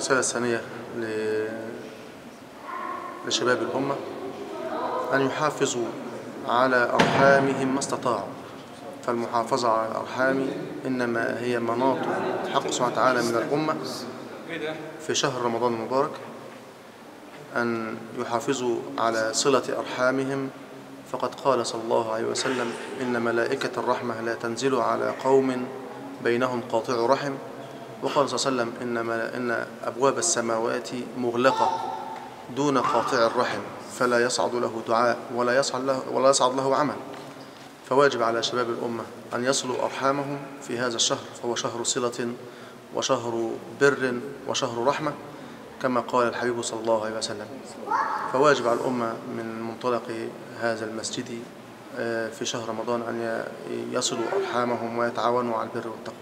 الرسالة الثانية لشباب الأمة أن يحافظوا على أرحامهم ما استطاعوا. فالمحافظة على الأرحام إنما هي مناط الحق سبحانه وتعالى من الأمة. في شهر رمضان المبارك أن يحافظوا على صلة أرحامهم. فقد قال صلى الله عليه وسلم إن ملائكة الرحمة لا تنزل على قوم بينهم قاطع رحم. وقال صلى الله عليه وسلم إن, ملا- إن أبواب السماوات مغلقة دون قاطع الرحم فلا يصعد له دعاء ولا يصعد له, ولا يصعد له عمل. فواجب على شباب الأمة أن يصلوا أرحامهم في هذا الشهر فهو شهر صلة وشهر بر وشهر رحمة كما قال الحبيب صلى الله عليه وسلم. فواجب على الأمة من منطلق هذا المسجد آه، في شهر رمضان أن يصلوا أرحامهم ويتعاونوا على البر والتقوى.